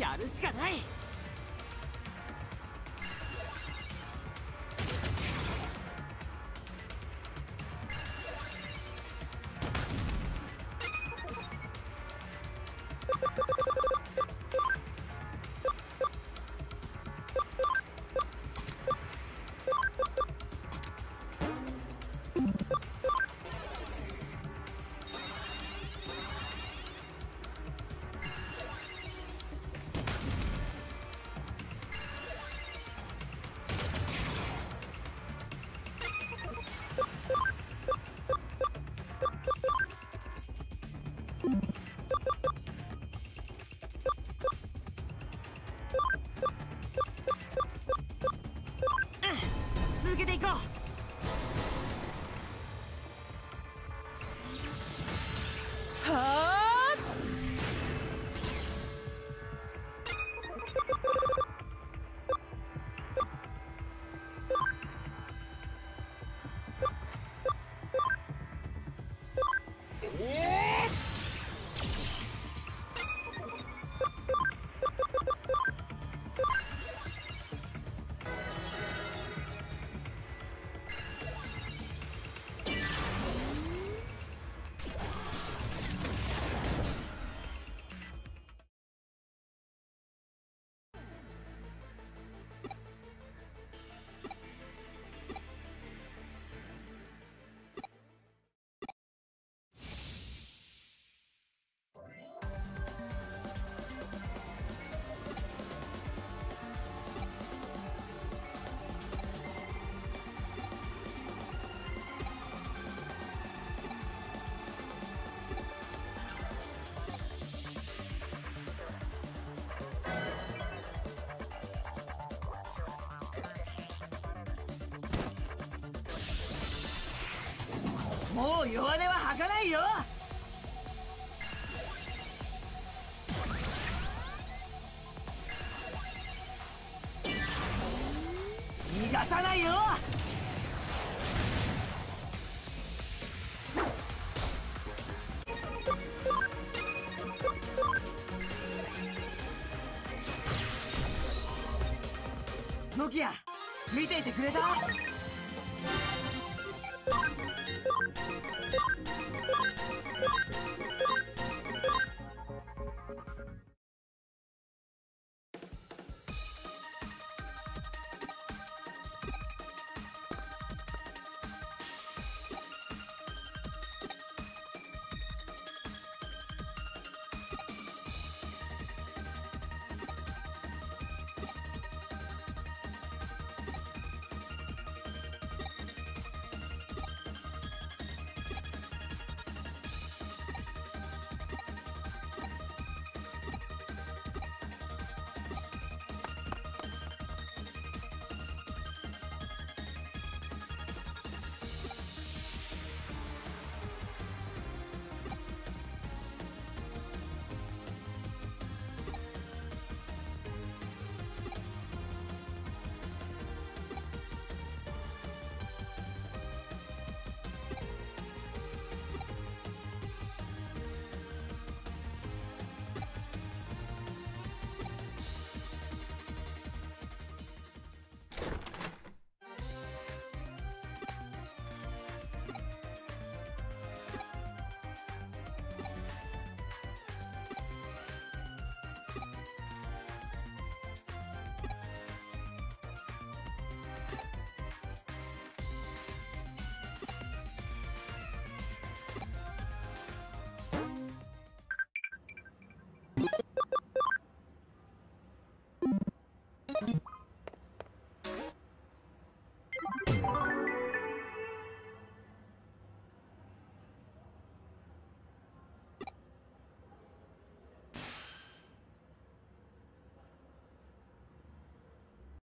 やるしかない。もう弱音は吐かないよ。逃がさないよ。ノキア見ていてくれた？